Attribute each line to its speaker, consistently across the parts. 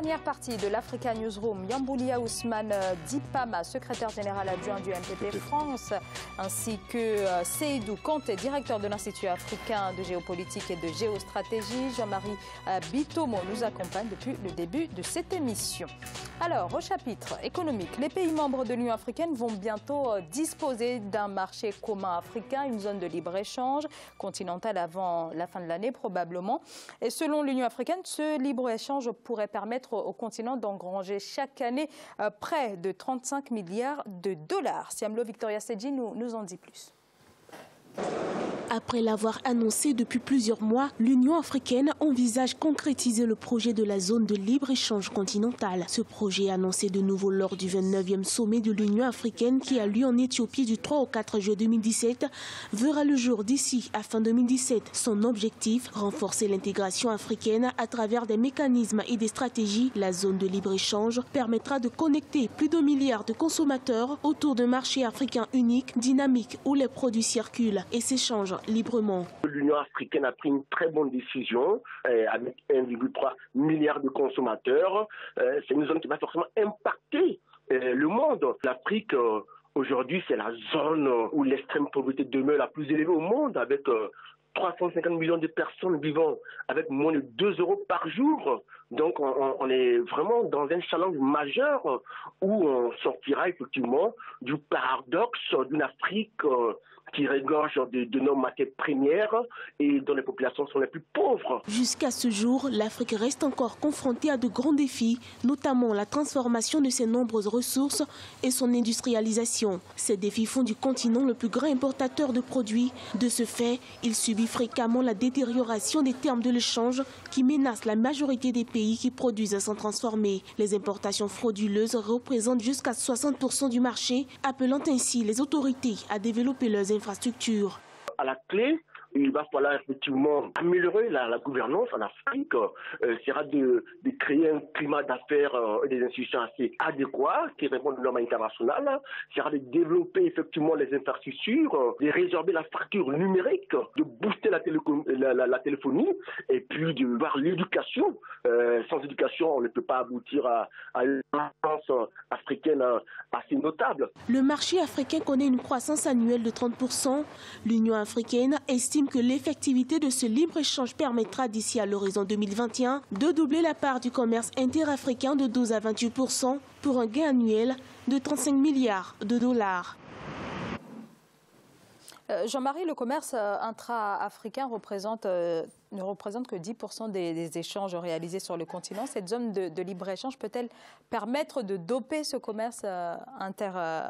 Speaker 1: dernière partie de l'Africa Newsroom, Yamboulia Ousmane euh, Dipama, secrétaire général adjoint du MPP France, ainsi que euh, Seydou Kanté, directeur de l'Institut africain de géopolitique et de géostratégie. Jean-Marie euh, Bitomo nous accompagne depuis le début de cette émission. Alors, au chapitre économique, les pays membres de l'Union africaine vont bientôt disposer d'un marché commun africain, une zone de libre-échange continentale avant la fin de l'année probablement. Et selon l'Union africaine, ce libre-échange pourrait permettre au continent d'engranger chaque année euh, près de 35 milliards de dollars. Siamlo Victoria Sedji nous, nous en dit plus.
Speaker 2: Après l'avoir annoncé depuis plusieurs mois, l'Union africaine envisage concrétiser le projet de la zone de libre-échange continentale. Ce projet annoncé de nouveau lors du 29e sommet de l'Union africaine qui a lieu en Éthiopie du 3 au 4 juillet 2017 verra le jour d'ici à fin 2017. Son objectif, renforcer l'intégration africaine à travers des mécanismes et des stratégies. La zone de libre-échange permettra de connecter plus d'un milliard de consommateurs autour d'un marché africain unique, dynamique où les produits circulent et s'échangent librement.
Speaker 3: L'Union africaine a pris une très bonne décision euh, avec 1,3 milliard de consommateurs. Euh, c'est une zone qui va forcément impacter euh, le monde. L'Afrique Aujourd'hui, c'est la zone où l'extrême pauvreté demeure la plus élevée au monde, avec 350 millions de personnes vivant avec moins de 2 euros par jour. Donc on, est vraiment dans un challenge majeur où on sortira effectivement du paradoxe d'une Afrique qui regorge de, nos matières premières et dont les populations sont les plus pauvres.
Speaker 2: Jusqu'à ce jour, l'Afrique reste encore confrontée à de grands défis, notamment la transformation de ses nombreuses ressources et son industrialisation. Ces défis font du continent le plus grand importateur de produits. De ce fait, il subit fréquemment la détérioration des termes de l'échange qui menace la majorité des pays qui produisent sans transformer. Les importations frauduleuses représentent jusqu'à 60% du marché, appelant ainsi les autorités à développer leurs infrastructures.
Speaker 3: À la clé, il va falloir effectivement améliorer la, gouvernance en Afrique, euh, sera de, créer un climat d'affaires euh, et des institutions assez adéquats qui répondent aux normes internationales, sera de développer effectivement les infrastructures, euh, de résorber la fracture numérique, de booster la, téléphonie et puis de voir l'éducation. sans éducation, on ne peut pas aboutir à, à une croissance africaine assez notable.
Speaker 2: Le marché africain connaît une croissance annuelle de 30%. L'Union africaine estime que l'effectivité de ce libre-échange permettra d'ici à l'horizon 2021 de doubler la part du commerce interafricain de 12 à 28 pour un gain annuel de 35 milliards de dollars.
Speaker 1: Euh, Jean-Marie, le commerce euh, intra-africain représente euh, ne représente que 10% des, échanges réalisés sur le continent. Cette zone de, libre-échange peut-elle permettre de doper ce commerce euh, inter, euh,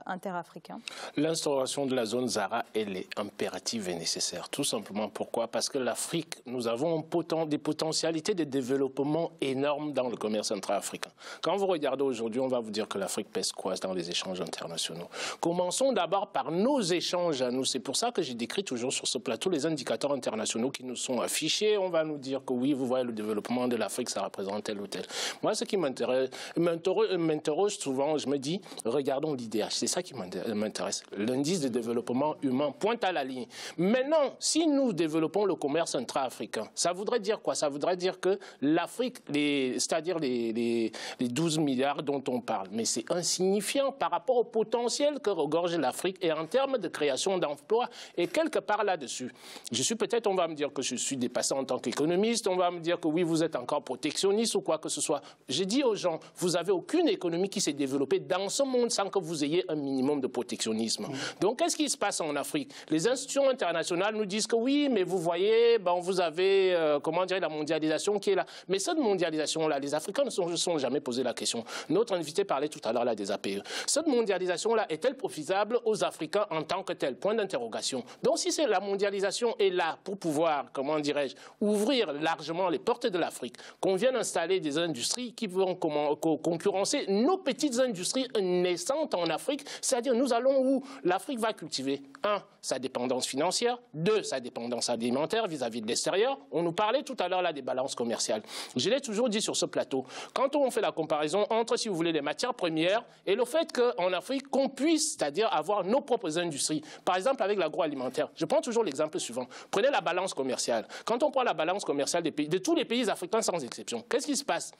Speaker 4: L'instauration de la zone Zara, elle est impérative et nécessaire. Tout simplement pourquoi? Parce que l'Afrique, nous avons des potentialités de développement énormes dans le commerce intra-africain. Quand vous regardez aujourd'hui, on va vous dire que l'Afrique pèse quoi dans les échanges internationaux? Commençons d'abord par nos échanges à nous. C'est pour ça que j'ai décrit toujours sur ce plateau les indicateurs internationaux qui nous sont affichés on va nous dire que oui, vous voyez le développement de l'Afrique, ça représente tel ou tel. Moi, ce qui m'interroge souvent, je me dis, regardons l'IDH, c'est ça qui m'intéresse. L'indice de développement humain pointe à la ligne. Maintenant, si nous développons le commerce intra-africain, ça voudrait dire quoi? Ça voudrait dire que l'Afrique, c'est-à-dire les, les, les 12 milliards dont on parle, mais c'est insignifiant par rapport au potentiel que regorge l'Afrique et en termes de création d'emplois. Et quelque part là-dessus, je suis peut-être, on va me dire que je suis dépassé en tant qu'économiste, on va me dire que oui, vous êtes encore protectionniste ou quoi que ce soit. J'ai dit aux gens, vous n'avez aucune économie qui s'est développée dans ce monde sans que vous ayez un minimum de protectionnisme. Donc, qu'est-ce qui se passe en Afrique? Les institutions internationales nous disent que oui, mais vous voyez, bon, vous avez, euh, comment dire, la mondialisation qui est là. Mais cette mondialisation-là, les Africains ne se sont, jamais posé la question. Notre invité parlait tout à l'heure là des APE. Cette mondialisation-là est-elle profitable aux Africains en tant que telle Point d'interrogation. Donc, si c'est la mondialisation est là pour pouvoir, comment dirais-je, ouvrir largement les portes de l'Afrique, qu'on vienne installer des industries qui vont concurrencer nos petites industries naissantes en Afrique, c'est-à-dire nous allons où? l'Afrique va cultiver, un, sa dépendance financière, deux, sa dépendance alimentaire vis-à-vis de l'extérieur. On nous parlait tout à l'heure là des balances commerciales. Je l'ai toujours dit sur ce plateau, quand on fait la comparaison entre, si vous voulez, les matières premières et le fait qu'en Afrique, qu'on puisse, c'est-à-dire avoir nos propres industries, par exemple avec l'agroalimentaire. Je prends toujours l'exemple suivant. Prenez la balance commerciale. Quand on prend la balance commerciale de tous les pays africains sans exception. Qu'est-ce qui se passe?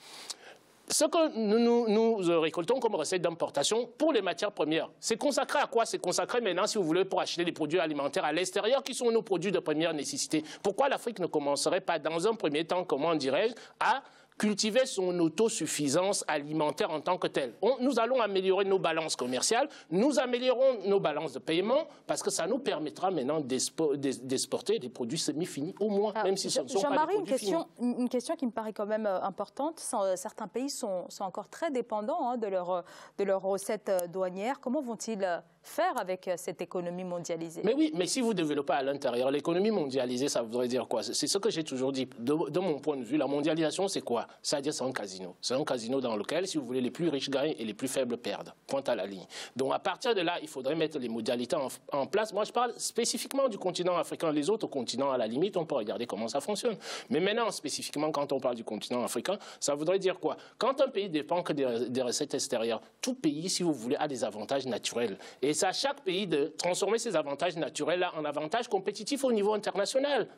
Speaker 4: Ce que nous, nous, récoltons comme recette d'importation pour les matières premières, c'est consacré à quoi? C'est consacré maintenant, si vous voulez, pour acheter des produits alimentaires à l'extérieur qui sont nos produits de première nécessité. Pourquoi l'Afrique ne commencerait pas, dans un premier temps, comment dirais-je, à cultiver son autosuffisance alimentaire en tant que telle. nous allons améliorer nos balances commerciales, nous améliorons nos balances de paiement parce que ça nous permettra maintenant d'exporter des produits semi-finis au moins,
Speaker 1: même si ce ne sont pas des produits une question, une question qui me paraît quand même euh, importante. Euh, certains pays sont, encore très dépendants hein, de, leur, de leurs recettes euh, douanières. Comment vont-ils faire avec euh, cette économie mondialisée?
Speaker 4: Mais oui, mais si vous développez à l'intérieur, l'économie mondialisée, ça voudrait dire quoi? C'est ce que j'ai toujours dit. De, mon point de vue, la mondialisation, c'est quoi? C'est-à-dire, c'est un casino. C'est un casino dans lequel, si vous voulez, les plus riches gagnent et les plus faibles perdent. Point à la ligne. Donc, à partir de là, il faudrait mettre les modalités en, place. Moi, je parle spécifiquement du continent africain. Les autres continents, à la limite, on peut regarder comment ça fonctionne. Mais maintenant, spécifiquement, quand on parle du continent africain, ça voudrait dire quoi? Quand un pays dépend que des, des recettes extérieures, tout pays, si vous voulez, a des avantages naturels. Et c'est à chaque pays de transformer ces avantages naturels-là en avantages compétitifs au niveau international.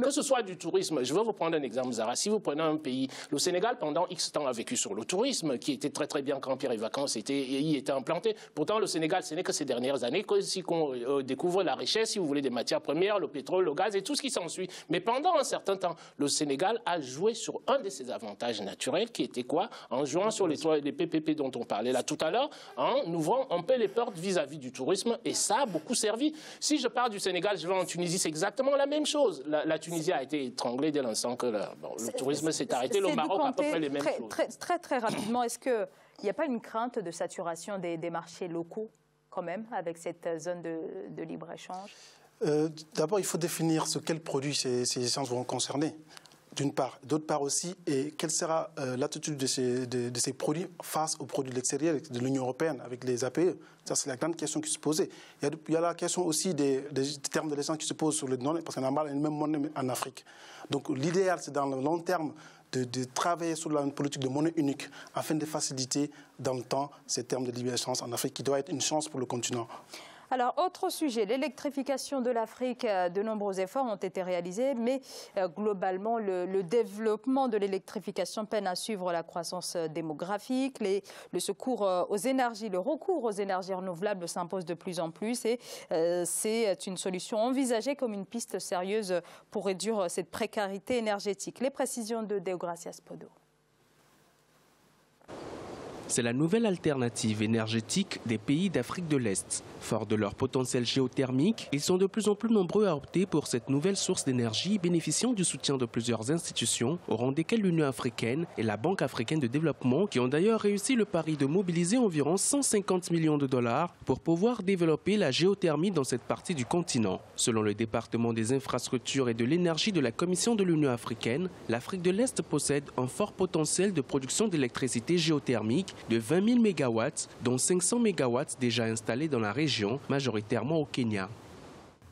Speaker 4: Que ce soit du tourisme, je vais vous prendre un exemple, Zara. Si vous prenez un pays, le Sénégal, pendant X temps, a vécu sur le tourisme, qui était très très bien quand Pierre et Vacances était, y était implanté. Pourtant, le Sénégal, ce n'est que ces dernières années qu'on euh, découvre la richesse, si vous voulez, des matières premières, le pétrole, le gaz et tout ce qui s'ensuit. Mais pendant un certain temps, le Sénégal a joué sur un de ses avantages naturels, qui était quoi? En jouant sur les, PPP dont on parlait là tout à l'heure, en ouvrant un peu les portes vis-à-vis du tourisme, et ça a beaucoup servi. Si je pars du Sénégal, je vais en Tunisie, c'est exactement la même chose. Tunisie a été étranglée dès l'instant que le tourisme s'est arrêté. Le Maroc a à peu près les mêmes
Speaker 1: très,
Speaker 4: choses.
Speaker 1: Très, très, très rapidement, est-ce qu'il n'y a pas une crainte de saturation des, marchés locaux quand même avec cette zone de, libre-échange?
Speaker 5: Euh, D'abord, il faut définir ce quels produits ces, ces essences vont concerner d'une part. D'autre part aussi, et quelle sera euh, l'attitude de ces, produits face aux produits de l'extérieur de l'Union européenne avec les APE Ça, c'est la grande question qui se posait. Il y a, la question aussi des, termes de l'essence qui se posent sur le données, parce qu'on a mal une même monnaie en Afrique. Donc l'idéal, c'est dans le long terme de, travailler sur la politique de monnaie unique afin de faciliter dans le temps ces termes de libre-échange en Afrique, qui doit être une chance pour le continent.
Speaker 1: Alors, autre sujet, l'électrification de l'Afrique. Euh, de nombreux efforts ont été réalisés, mais euh, globalement, le, développement de l'électrification peine à suivre la croissance euh, démographique. le secours aux énergies, le recours aux énergies renouvelables s'impose de plus en plus et c'est une solution envisagée comme une piste sérieuse pour réduire cette précarité énergétique. Les précisions de Deogracias Podo.
Speaker 6: C'est la nouvelle alternative énergétique des pays d'Afrique de l'Est. Fort de leur potentiel géothermique, ils sont de plus en plus nombreux à opter pour cette nouvelle source d'énergie bénéficiant du soutien de plusieurs institutions, au rang desquelles l'Union africaine et la Banque africaine de développement, qui ont d'ailleurs réussi le pari de mobiliser environ 150 millions de dollars pour pouvoir développer la géothermie dans cette partie du continent. Selon le département des infrastructures et de l'énergie de la Commission de l'Union africaine, l'Afrique de l'Est possède un fort potentiel de production d'électricité géothermique de 20 000 MW, dont 500 MW déjà installés dans la région, majoritairement au Kenya.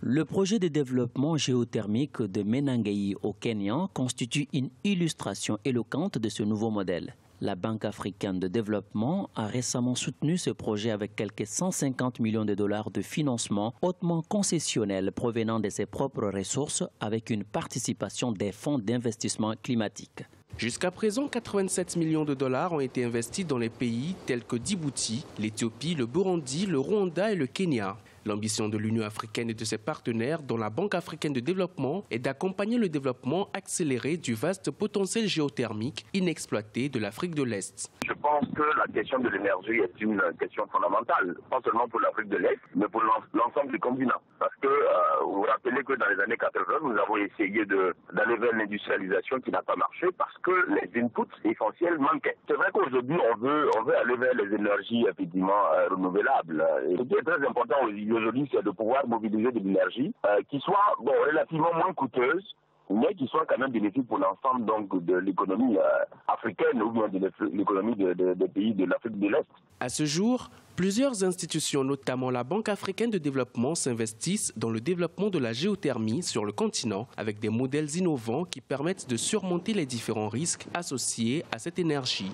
Speaker 7: Le projet de développement géothermique de Menangei au Kenya constitue une illustration éloquente de ce nouveau modèle. La Banque africaine de développement a récemment soutenu ce projet avec quelques 150 millions de dollars de financement hautement concessionnel provenant de ses propres ressources avec une participation des fonds d'investissement climatique.
Speaker 6: Jusqu'à présent, 87 millions de dollars ont été investis dans les pays tels que Djibouti, l'Éthiopie, le Burundi, le Rwanda et le Kenya. L'ambition de l'Union africaine et de ses partenaires, dont la Banque africaine de développement, est d'accompagner le développement accéléré du vaste potentiel géothermique inexploité de l'Afrique de l'Est.
Speaker 3: Je pense que la question de l'énergie est une question fondamentale, pas seulement pour l'Afrique de l'Est, mais pour l'ensemble du continent. Parce que euh, vous vous rappelez que dans les années 80, nous avons essayé d'aller vers l'industrialisation qui n'a pas marché parce que les inputs essentiels manquaient. C'est vrai qu'aujourd'hui, on veut, aller vers les énergies euh, renouvelables. Ce qui est très important aujourd'hui, aujourd'hui, c'est de pouvoir mobiliser de l'énergie euh, qui soit relativement moins coûteuse, mais qui soit quand même bénéfique pour l'ensemble donc de l'économie euh, africaine ou bien de l'économie des pays de l'Afrique de l'Est.
Speaker 6: À ce jour, plusieurs institutions, notamment la Banque africaine de développement, s'investissent dans le développement de la géothermie sur le continent avec des modèles innovants qui permettent de surmonter les différents risques associés à cette énergie.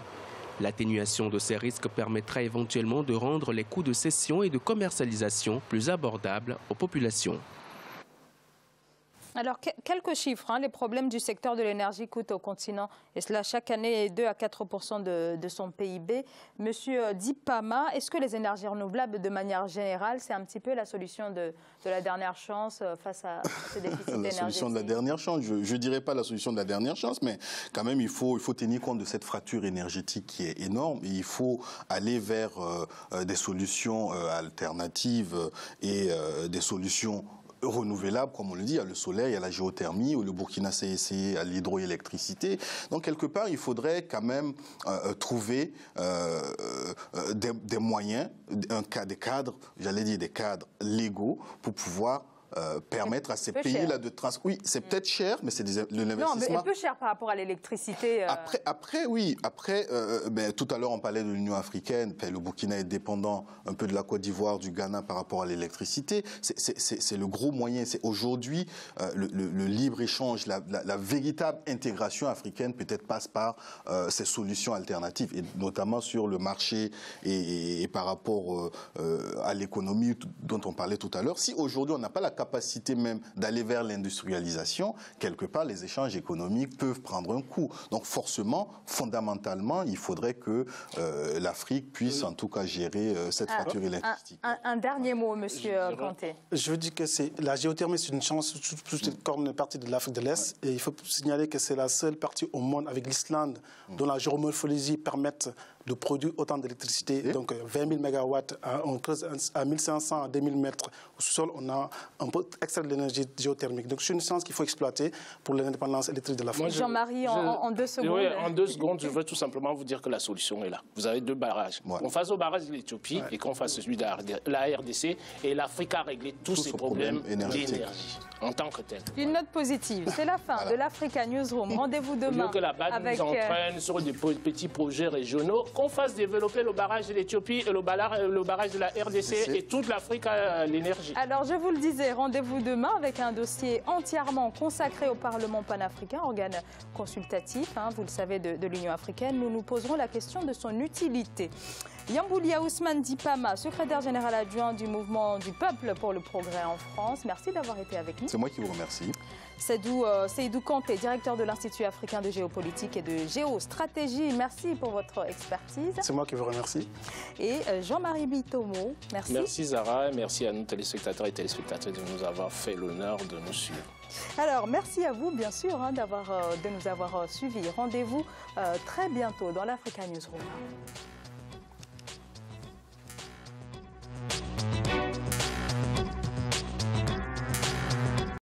Speaker 6: L'atténuation de ces risques permettra éventuellement de rendre les coûts de cession et de commercialisation plus abordables aux populations.
Speaker 1: Alors, quelques chiffres. Hein. Les problèmes du secteur de l'énergie coûtent au continent, et cela chaque année, 2 à 4 de, de, son PIB. Monsieur Dipama, est-ce que les énergies renouvelables, de manière générale, c'est un petit peu la solution de, de la dernière chance euh, face à ce déficit énergétique?
Speaker 8: La solution de la dernière chance, je ne dirais pas la solution de la dernière chance, mais quand même, il faut, il faut tenir compte de cette fracture énergétique qui est énorme. Et il faut aller vers euh, euh, des solutions alternatives et des solutions renouvelables, comme on le dit, il y a le soleil, il y a la géothermie, ou le Burkina s'est essayé à l'hydroélectricité. Donc quelque part, il faudrait quand même euh, euh, trouver euh, des, moyens, un, des cadres, j'allais dire des cadres légaux pour pouvoir euh, permettre à ces pays-là de trans. Oui, c'est mm. peut-être cher, mais c'est de l'investissement. Non, mais
Speaker 1: un peu cher par rapport à l'électricité.
Speaker 8: Euh. Après, après, oui. Après, euh, ben, tout à l'heure, on parlait de l'Union africaine. Ben, le Burkina est dépendant un peu de la Côte d'Ivoire, du Ghana par rapport à l'électricité. C'est le gros moyen. C'est aujourd'hui le, le, libre échange, la, la, véritable intégration africaine peut-être passe par ces solutions alternatives, et notamment sur le marché et, et par rapport à l'économie dont on parlait tout à l'heure. Si aujourd'hui on n'a pas la capacité même d'aller vers l'industrialisation, quelque part, les échanges économiques peuvent prendre un coup. Donc forcément, fondamentalement, il faudrait que euh, l'Afrique puisse en tout cas gérer euh, cette facture électrique.
Speaker 1: Un, dernier mot, Monsieur Kanté.
Speaker 5: Je veux dire que la géothermie, c'est une chance, comme une partie de l'Afrique de l'Est. Et il faut signaler que c'est la seule partie au monde avec l'Islande dont la géomorphologie permet de produire autant d'électricité. Donc 20 000 MW, on creuse à 1500 à 2000 mètres au sol, on a un peu extrait de l'énergie géothermique. Donc c'est une chance qu'il faut exploiter pour l'indépendance électrique de la France.
Speaker 1: Jean-Marie, en, deux secondes. Oui,
Speaker 4: en deux secondes, je veux tout simplement vous dire que la solution est là. Vous avez deux barrages. On fasse au barrage de l'Éthiopie et qu'on fasse celui de la RDC. Et l'Afrique a réglé tous ses problèmes d'énergie en tant que tel.
Speaker 1: Une note positive. C'est la fin de l'Africa Newsroom. Rendez-vous demain.
Speaker 4: que la BAD
Speaker 1: avec...
Speaker 4: nous entraîne sur des petits projets régionaux qu'on fasse développer le barrage de l'Éthiopie et le barrage de la RDC et toute l'Afrique à l'énergie.
Speaker 1: Alors, je vous le disais, rendez-vous demain avec un dossier entièrement consacré au Parlement panafricain, organe consultatif, hein, vous le savez, de, de l'Union africaine. Nous nous poserons la question de son utilité. Yamboulia Ousmane Dipama, secrétaire général adjoint du mouvement du peuple pour le progrès en France. Merci d'avoir été avec nous.
Speaker 8: C'est moi qui vous remercie.
Speaker 1: Seydou, euh, Seydou Kanté, directeur de l'Institut africain de géopolitique et de géostratégie. Merci pour votre expertise.
Speaker 5: C'est moi qui vous remercie.
Speaker 1: Et euh, Jean-Marie Bitomo, merci.
Speaker 4: Merci Zara, merci à nous téléspectateurs et téléspectatrices de nous avoir fait l'honneur de nous suivre.
Speaker 1: Alors, merci à vous, bien sûr, hein, euh, de nous avoir suivis. Rendez-vous très bientôt dans l'Africa Newsroom.